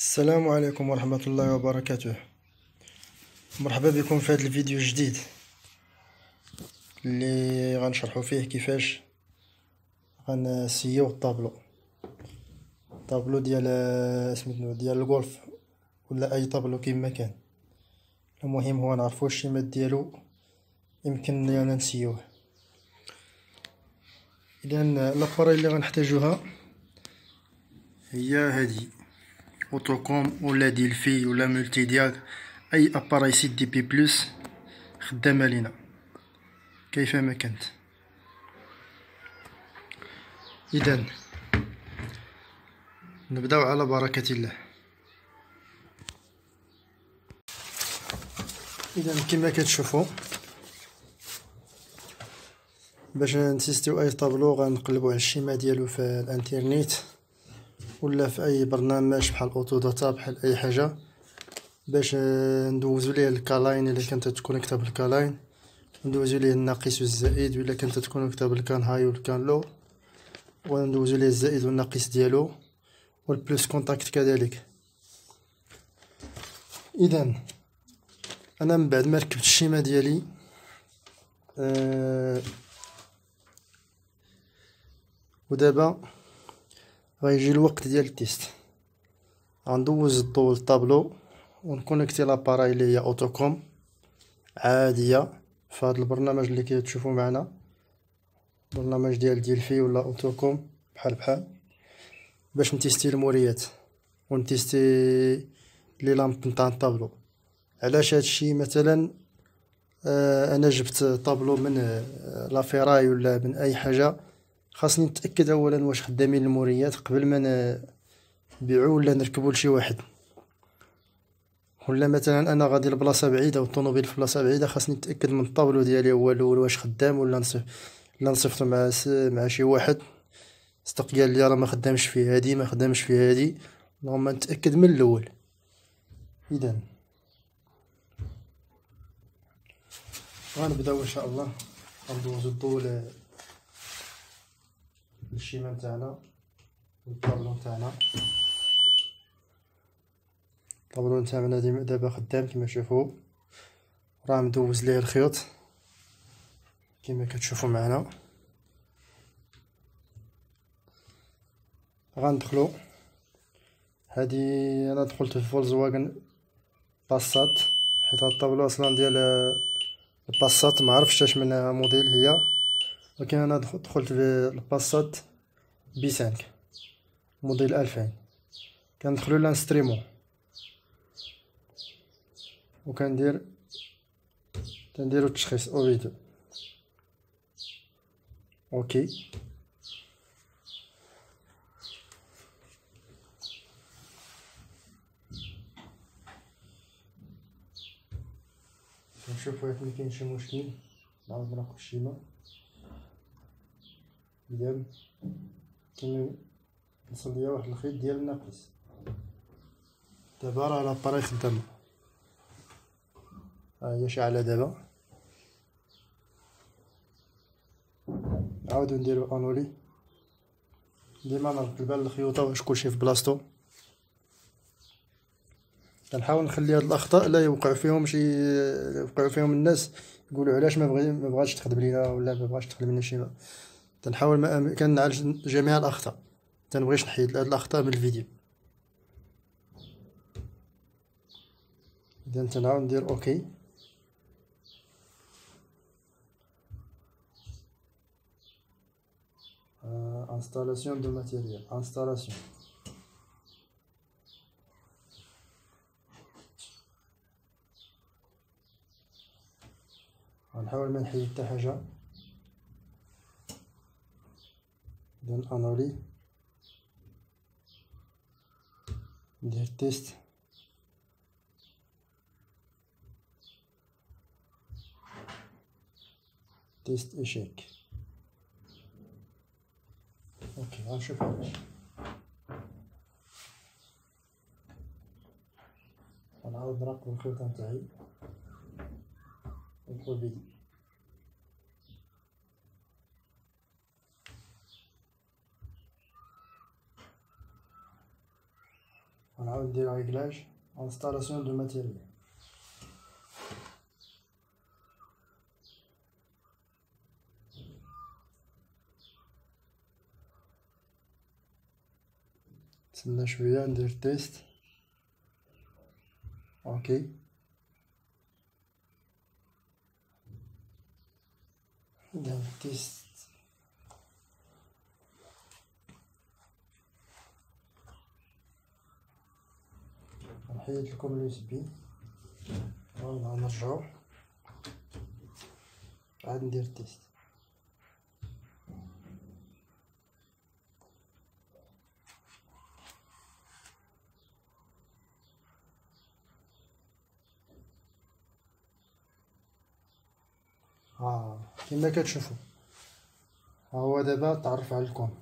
السلام عليكم ورحمة الله وبركاته. مرحبا بكم في هذا الفيديو الجديد اللي غنشرحو فيه كيفاش غنتيستيو ال tableau. tableau ديال سميتو ديال الغولف ولا أي طابلو كيما كان المهم هو نعرفو ال schémaت ديالو يمكن لينا نتيستيوه. اذا l'appareil اللي غنحتاجوها هي هذه Autocom ولا Delphi ولا Multidiag أي appareil CDP plus خدامة لينا. كيفما كانت؟ اذا نبدأو على بركة الله. اذا كما كتشوفوا باش نتيستيو أي طابلو غنقلبو على ال schéma ديالو في الإنترنيت. ولا في أي برنامج بحال Autodata بحال أي حاجة باش ندوزو ليه ال K-line إلا كانت تكونيكتا بال K-line ندوزو ليه الناقص والزائد ولا كانت تكونيكتا بال CAN high وال CAN low. وندوزو ليه الزائد والناقص ديالو وال plus contact كذلك. اذا أنا من بعد ما ركبت ال schéma ديالي أه ودابا غيجي الوقت ديال ال test. غندوز الضو للطابلو ونكونيكتي l'appareil اللي هي Autocom عادية في هذا البرنامج اللي كتشوفوا معنا. برنامج ديال Delphi ولا Autocom بحال بحال باش نتيستي الموريات ونتيستي les lampes نتاع الطابلو علاش هادشي مثلا آه أنا جبت طابلو من آه la ferraille ولا من أي حاجة. خاصني نتأكد اولا واش خدامين الموريات قبل ما نبيعو ولا نركبو لشي واحد. ولا مثلا أنا غادي لبلاصة بعيدة والطوموبيل في بلاصة بعيدة خاصني نتأكد من الطابلو ديالي هو الأول واش خدام ولا نصيف ولا نصيفطو مع س... مع شي واحد. صدق قال لي راه ما خدامش في هادي ما خدامش في هادي. normal نتأكد من الأول. اذا غنبداو إن شاء الله. غندوزو الضوء ال schéma نتاعنا والطابلو نتاعنا الطابلو نتاعنا دابا خدام كما تشوفوا. راه مدوز ليه الخيوط كما كتشوفوا معنا. غندخلو. هادي أنا دخلت في Volkswagen Passat حيت هاد الطابلو أصلا ديال ال Passat ما عرفتش اش من موديل هي. ولكن أنا دخلت ال Passat B 5 موديل 2000 كندخلو l'instrument. وكندير تنديرو التشخيص أو فيديو. أوكي. نشوفو ياك مكاين شي مشكل. نعاود نراقب الشيما اذا كاين وصل ليا واحد الخيط ديال الناقص. دابا راه لاباري خدامة. ها هي شاعله دابا. نعاودو نديرو أنولي. ديما نرد البال الخيوطة واش كلشي في بلاصتو. كنحاول نخلي هاد الأخطاء لا يوقع فيهم شي يوقع فيهم الناس. يقولوا علاش ما بغي ما تخدم لينا ولا ما بغاش تخدم لنا شي تنحاول ما امكن نعالج جميع الأخطاء. تنبغيش نحيد هاد الأخطاء من الفيديو. اذا تنعاود ندير OK. installation du matériel installation غنحاول ما نحيد حتى حاجة. دون انولي ندير تيست تيست اشيك أوكي غنشوف غنعاود نراقب الخيوط نتاعي ندخل فيديو تحاول دير réglage installation du matériel نتسنى شوية ندير test OK ندير test نحيد لكم ال USB. voilà نرجعو عاد ندير test. ها كيما كتشوفوا. ها هو دابا تعرف على ال COM.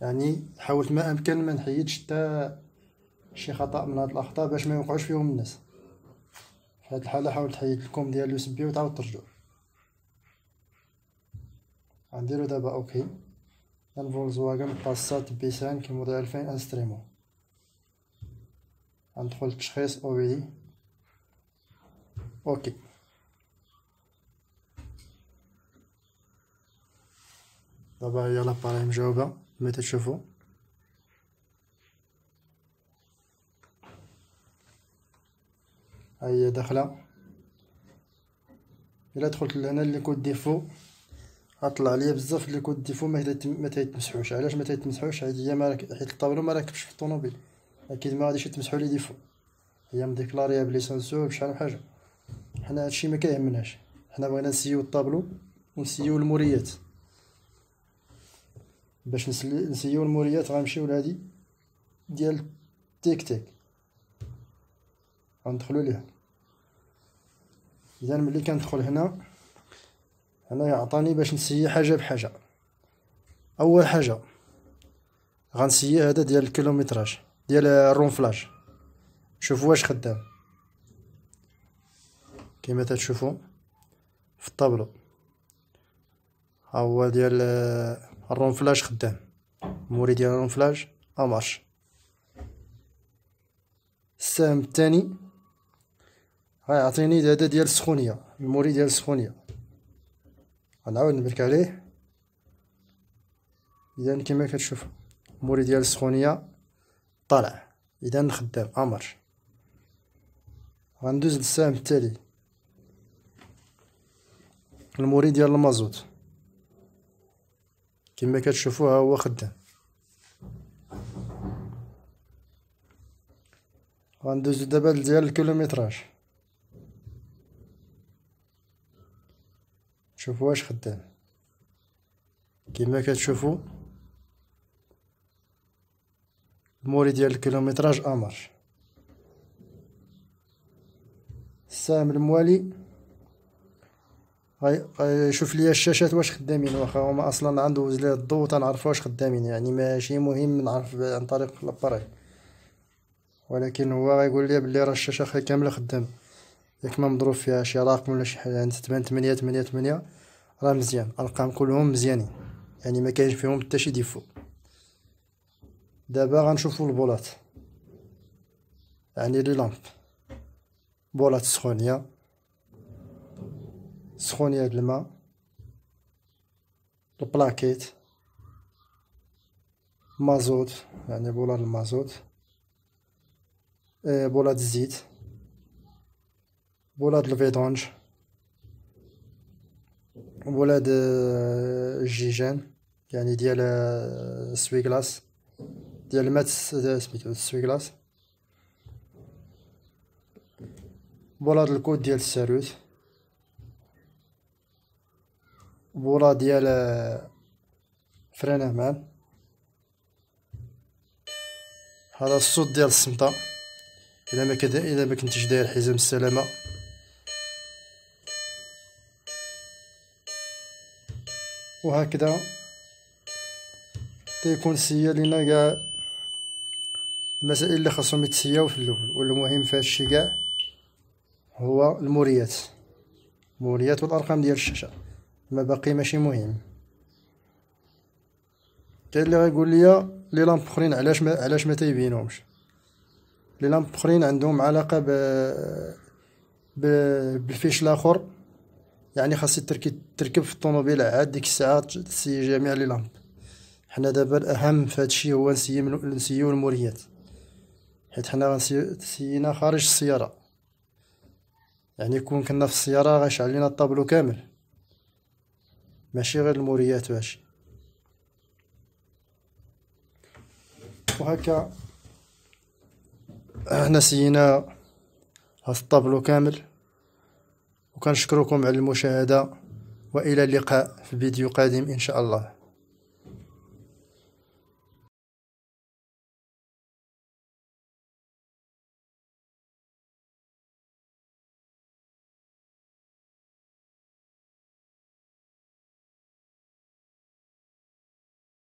يعني حاولت ما أمكن ما نحيدش حتى شي خطأ من هاد الاخطاء باش ما يوقعوش فيهم الناس. في هاد الحالة حاول تحيد ال COM ديال ال USB وتعاود ترجعو. غنديرو دابا OK. Volkswagen Passat B 5 موديل 2000 instrument غندخل التشخيص OBD OK. دابا هي l'appareil مجاوبة. كما تشوفو هي داخلة. إلا دخلت لهنا les codes défaut غطلع ليا بزاف les codes défaut ما تيتمسحوش. علاش ما تيتمسحوش؟ حيت هي ما حيت الطابلو ما راكبش في الطوموبيل. أكيد ما غاديش يتمسحو les défauts. هي مديكلاريا ب les senseurs بشحال بحاجه حنا هادشي ما كيهمناش. حنا بغينا نسيو الطابلو ونسيو الموريات. باش نسيو الموريات غنمشيو لهادي ديال تيك تيك. غندخلو ليها اذا ملي كندخل هنا هنا يعطاني باش نسيي حاجة بحاجة. أول حاجة غنسيي هذا ديال الكيلومتراج ديال الرونفلاج. شوفوا واش خدام. كما تشوفوا في الطابلو. ها هو ديال الرونفلاج خدام. موري ديال الرونفلاج امارش السهم الثاني غيعطيني هذا ديال السخونيه الموري ديال السخونيه غنعاود نبرك عليه. اذا كما كتشوف الموري ديال السخونيه طالع. اذا خدام أمر. غندوز للسهم التالي. الموري ديال المازوت. كما كتشوفوا ها هو خدام. غندوزو دابا ديال الكيلومتراج. شوفوا واش خدام. كما كتشوفوا الموري ديال الكيلومتراج أمر. السهم الموالي غيشوف ليا الشاشات واش خدامين واخا هما أصلا غندوز ليه الضو تنعرف واش خدامين. يعني ماشي مهم نعرف عن طريق لاباري ولكن هو غيقول لي بلي راه الشاشة كاملة خدامه ياك ما مضروب فيها شي رقم ولا شي حاجة. يعني تبان تمنية تمنية تمنية راه مزيان. الأرقام كلهم مزيانين. يعني ما كاينش فيهم حتى شي défaut. دابا غنشوفو البولات. يعني les lampes. بولات سخونية. سخونية د الماء. ال plaquettes. مازوت. يعني بولات المازوت. بولات الزيت. بولات الفيدونج بولاد الجيجان يعني ديال السويكلاس ديال الماء سميتو السويكلاس بولاد الكود ديال الساروت بولا ديال فران هذا الصوت ديال الصمتة إلا ما كدا إلا ما كنتيش داير حزام السلامة. وهكذا. تيكون سيا لينا كاع المسائل اللي خاصهم يتسياو في الأول والمهم في هادشي كاع هو الموريات. الموريات والأرقام ديال الشاشة. ما باقي ماشي مهم. كاين اللي غيقول لي les lampes اخرين علاش ما علاش ما تيبينهمش les lampes اخرين عندهم علاقة ب بال fiche الآخر. يعني خاص تركب في الطوموبيل عاد ديك الساعة تسيي جميع les lampes. حنا دابا الأهم في هادشي هو نسيي نسيو الموريات. حيت حنا سيينا خارج السيارة. يعني يكون كنا في السيارة غيشعل لينا الطابلو كامل. ماشي غير الموريات وهادشي وهكا إحنا سينا هاد الطابلو كامل. وكنشكركم على المشاهدة وإلى اللقاء في فيديو قادم إن شاء الله.